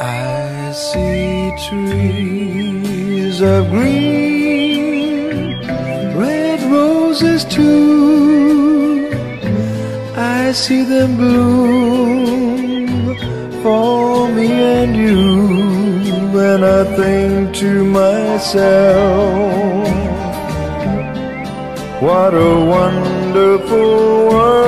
I see trees of green, red roses too. I see them bloom for me and you. And I think to myself, what a wonderful world.